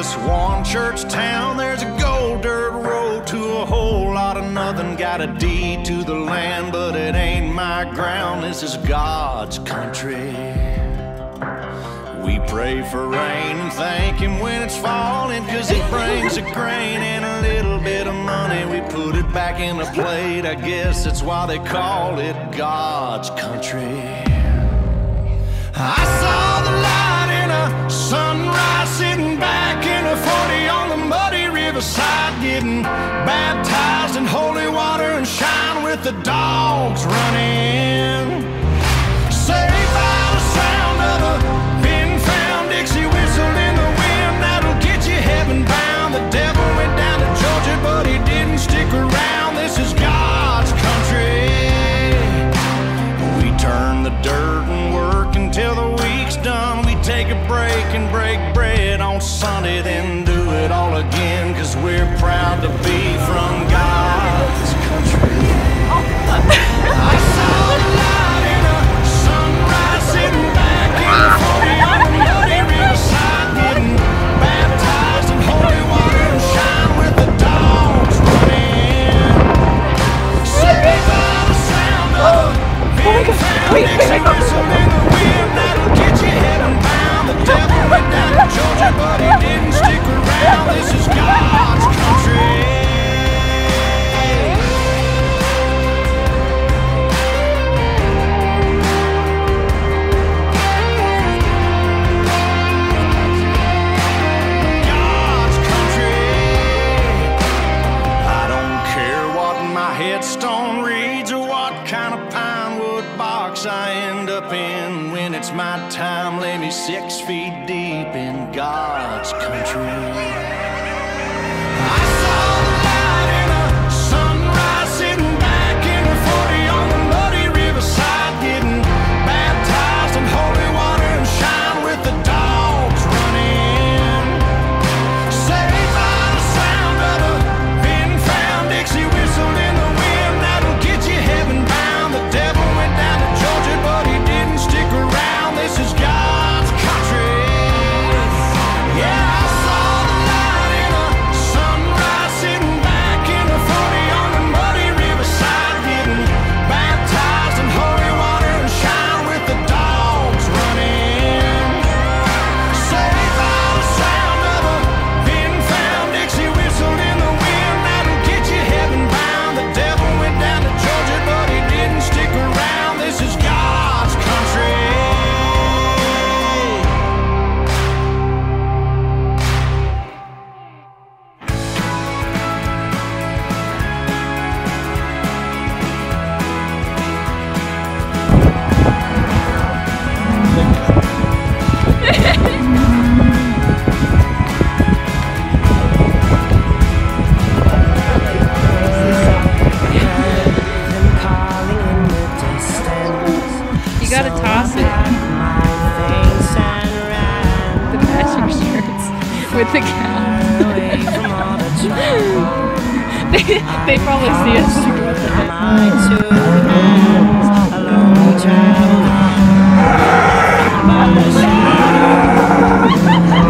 this one church town, there's a gold dirt road to a whole lot of nothing. Got a deed to the land, but it ain't my ground. This is God's country. We pray for rain and thank Him when it's falling, cause it brings a grain and a little bit of money. We put it back in the plate, I guess that's why they call it God's country. I saw the light in a sunrise sitting back. Side getting baptized in holy water and shine with the dogs running. Ha ha ha!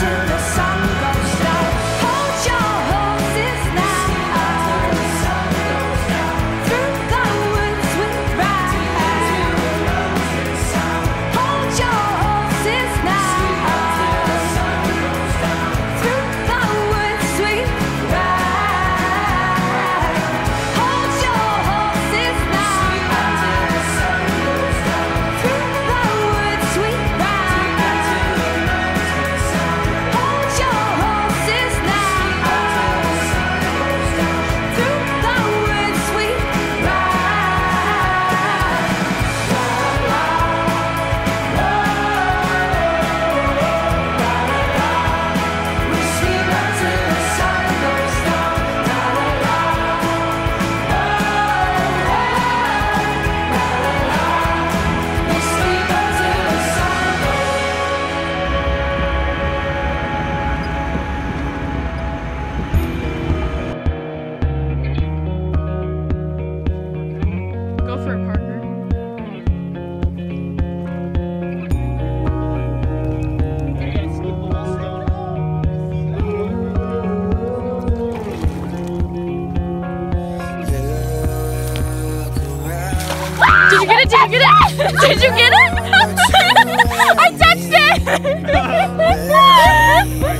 turn Did you get it? Did you get it? Did you get it? I touched it!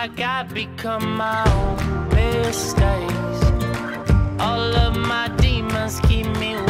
like I've become my own mistakes. All of my demons keep me.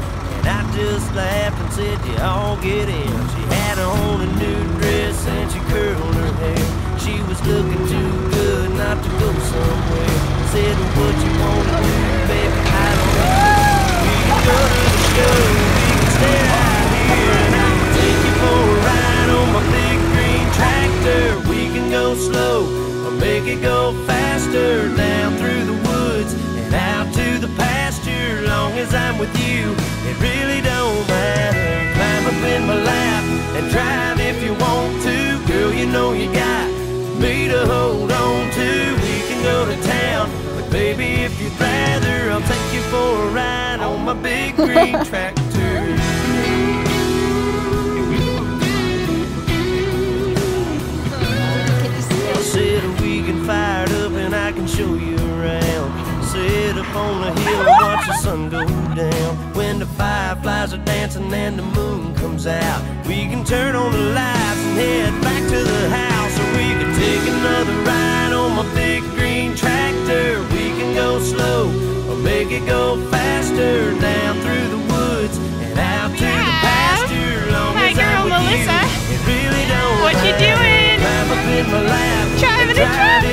Just laughed and said, you all get in. She had on a new dress and she curled her hair. She was looking too good not to go somewhere. Said, what you wanna do, baby, I don't know. We can go to the show, we can stay out here. And I can take you for a ride on my big green tractor. We can go slow or make it go faster down through the woods and out to the pasture. Long as I'm with you, it really don't matter. Climb up in my lap and drive if you want to. Girl, you know you got me to hold on to. We can go to town, but baby, if you'd rather, I'll take you for a ride on my big green tractor. Sit a weekend fired up and I can show you around. Sit up on the hill and watch the sun go down. The fireflies are dancing and the moon comes out, we can turn on the lights and head back to the house. Or we can take another ride on my big green tractor. We can go slow or make it go faster down through the woods and out to the Yeah. pasture. Long Hi, girl, Melissa. you, really don't What you matter. doing? Climb up in my lap. Driving a drive you truck.